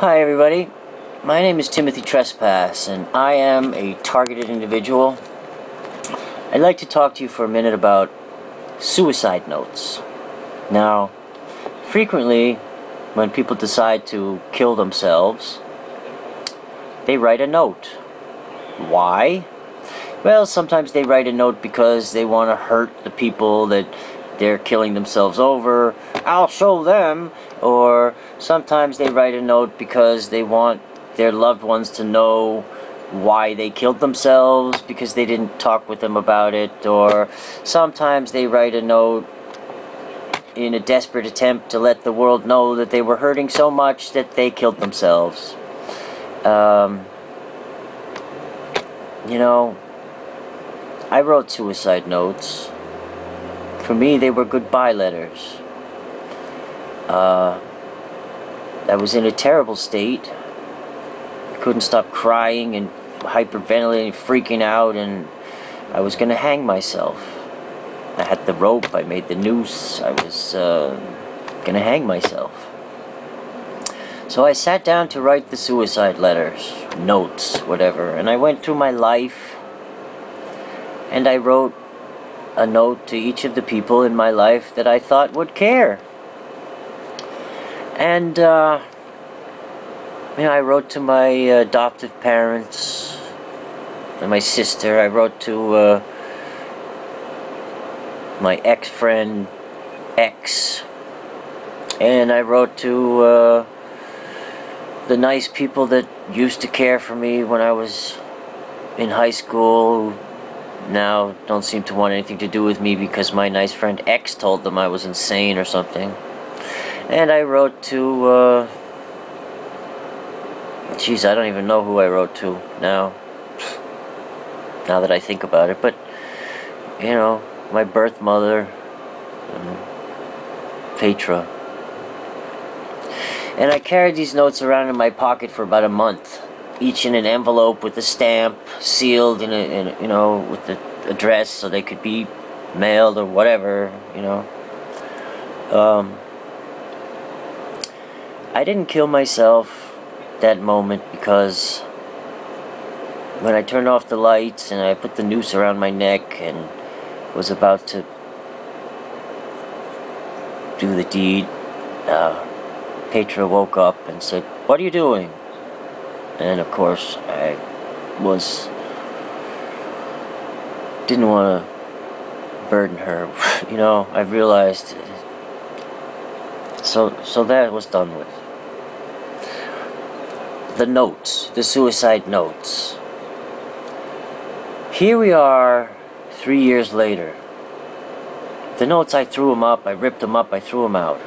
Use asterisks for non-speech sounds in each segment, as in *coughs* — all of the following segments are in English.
Hi, everybody. My name is Timothy Trespas, and I am a targeted individual. I'd like to talk to you for a minute about suicide notes. Now, frequently, when people decide to kill themselves, they write a note. Why? Well, sometimes they write a note because they want to hurt the people that they're killing themselves over. I'll show them. Or sometimes they write a note because they want their loved ones to know why they killed themselves because they didn't talk with them about it. Or sometimes they write a note in a desperate attempt to let the world know that they were hurting so much that they killed themselves. Um, you know, I wrote suicide notes. For me, they were goodbye letters. Uh, I was in a terrible state. I couldn't stop crying and hyperventilating, freaking out, and I was going to hang myself. I had the rope, I made the noose, I was uh, going to hang myself. So I sat down to write the suicide letters, notes, whatever, and I went through my life and I wrote a note to each of the people in my life that I thought would care. And, uh, you know, I wrote to my adoptive parents and my sister. I wrote to uh, my ex friend, X. And I wrote to uh, the nice people that used to care for me when I was in high school now don't seem to want anything to do with me because my nice friend X told them I was insane or something. And I wrote to, uh, geez, I don't even know who I wrote to now. Now that I think about it, but, you know, my birth mother, um, Petra. And I carried these notes around in my pocket for about a month each in an envelope with a stamp, sealed in a, in you know, with the address so they could be mailed or whatever, you know. Um, I didn't kill myself that moment because when I turned off the lights and I put the noose around my neck and was about to do the deed, uh, Petra woke up and said, What are you doing? And of course I was didn't want to burden her. *laughs* You know I realized so so that was done with. The notes the suicide notes. Here we are three years later. The notes I threw them up I ripped them up I threw them out.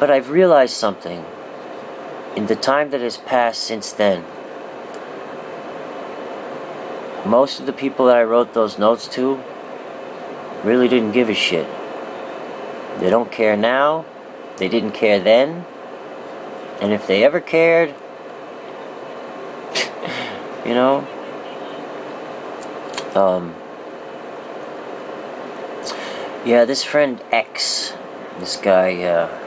But I've realized something in the time that has passed since then, most of the people that I wrote those notes to really didn't give a shit. They don't care now, they didn't care then, and if they ever cared, *laughs* you know, um, yeah, this friend X, this guy, uh,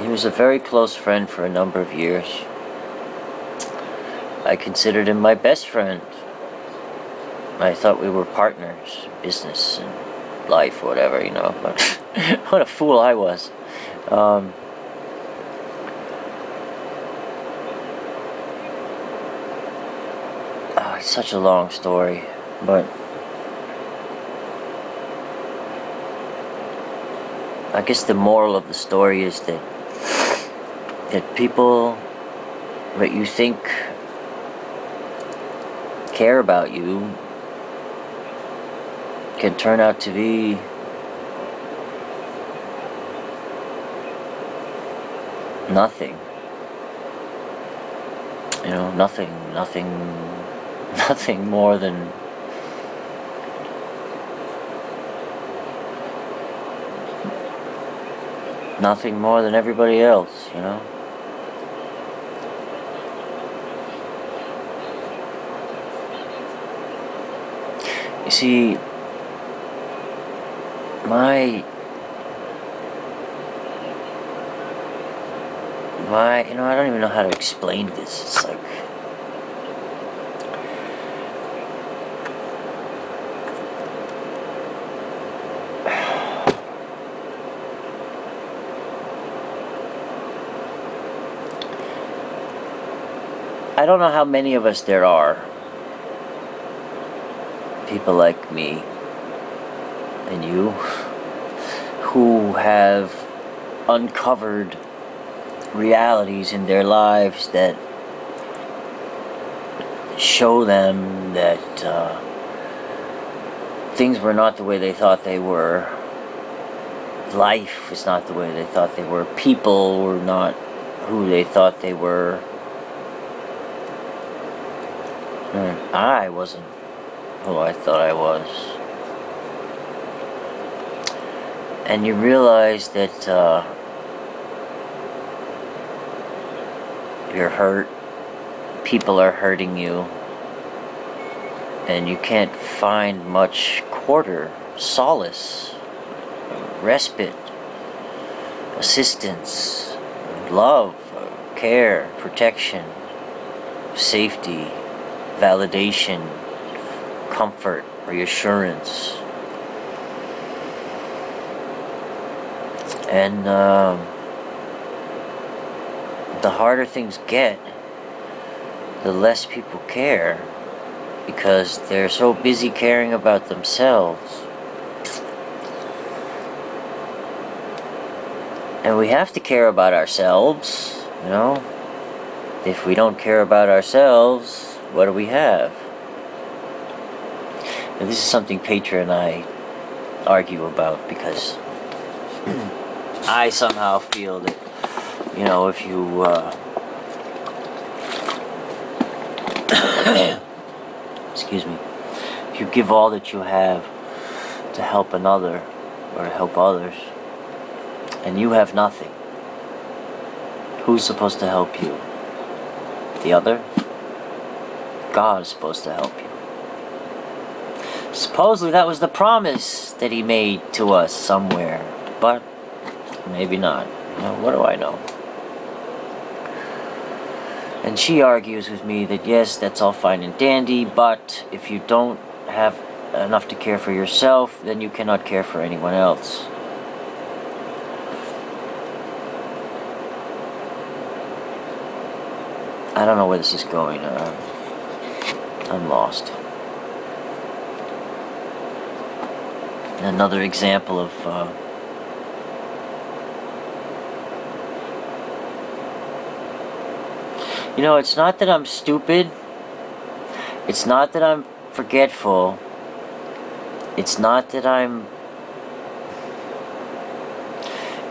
he was a very close friend for a number of years. I considered him my best friend. I thought we were partners, business and life, whatever, you know. But *laughs* what a fool I was. Um, oh, it's such a long story, but I guess the moral of the story is that that people that you think care about you can turn out to be nothing. You know, nothing, nothing, *laughs* nothing more than nothing more than everybody else, you know? You see, my my, you know, I don't even know how to explain this. It's like. I don't know how many of us there are. People like me and you who have uncovered realities in their lives that show them that uh, things were not the way they thought they were. Life was not the way they thought they were. People were not who they thought they were. And I wasn't who I thought I was. And you realize that uh, you're hurt, people are hurting you, and you can't find much quarter, solace, respite, assistance, love, care, protection, safety, validation, comfort, reassurance. And um, the harder things get, the less people care because they're so busy caring about themselves. And we have to care about ourselves, you know. If we don't care about ourselves, what do we have? And this is something Petra and I argue about because *clears throat* I somehow feel that you know, if you uh, *coughs* excuse me, if you give all that you have to help another or to help others, and you have nothing, who's supposed to help you? The other? God is supposed to help you. Supposedly that was the promise that he made to us somewhere, but maybe not. What do I know? And she argues with me that yes, that's all fine and dandy, but if you don't have enough to care for yourself, then you cannot care for anyone else. I don't know where this is going. Uh, I'm lost. Another example of uh, You know, it's not that I'm stupid. It's not that I'm forgetful. It's not that I'm.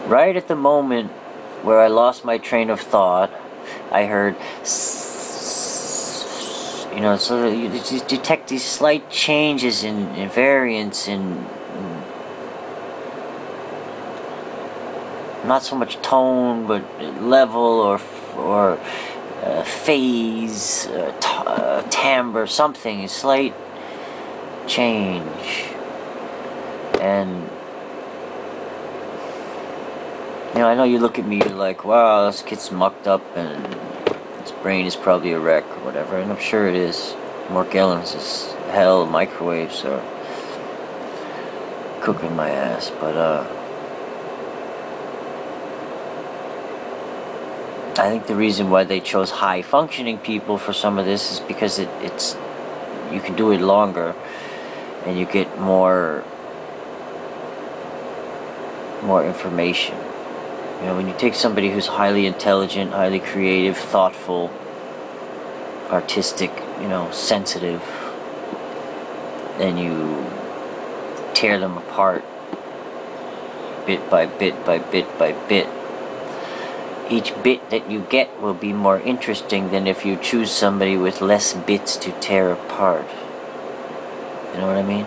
Right at the moment where I lost my train of thought, I heard. You know, so you detect these slight changes in, in variance in not so much tone, but level or or uh, phase, uh, uh, timbre, something, slight change. And, you know, I know you look at me, you're like, wow, this kid's mucked up and his brain is probably a wreck or whatever, and I'm sure it is. Morgellons is hell, microwaves are cooking my ass, but, uh, I think the reason why they chose high functioning people for some of this is because it, it's you can do it longer and you get more more information. You know, when you take somebody who's highly intelligent, highly creative, thoughtful, artistic, you know, sensitive, and you tear them apart bit by bit by bit by bit each bit that you get will be more interesting than if you choose somebody with less bits to tear apart. You know what I mean?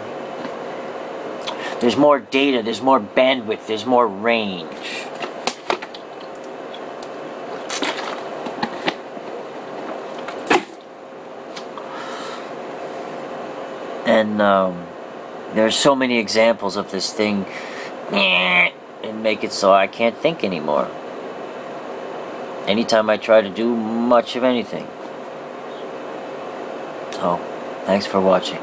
There's more data, there's more bandwidth, there's more range. And um, there are so many examples of this thing and make it so I can't think anymore. anytime I try to do much of anything. So, thanks for watching.